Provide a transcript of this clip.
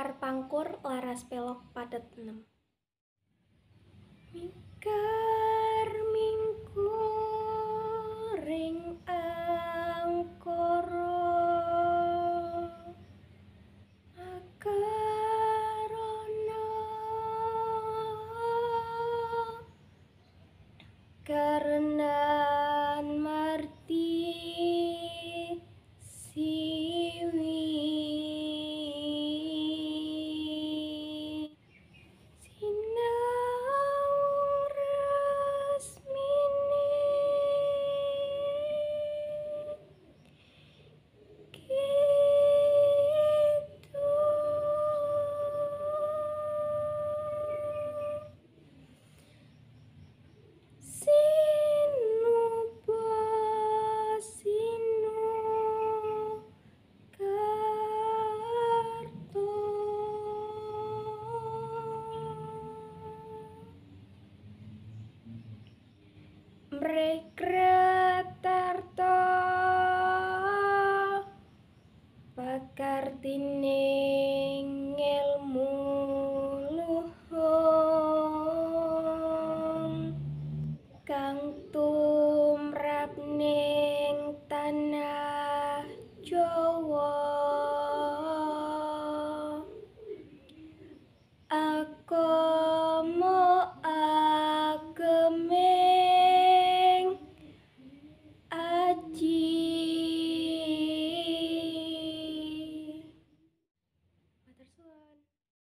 Angkur laras pelok padet enem Mingkar mingkuring angkara Akarana Karenan Prekretarto Pakartining ilmu luhum. Kang tumrap ning tanah Jawa. Aku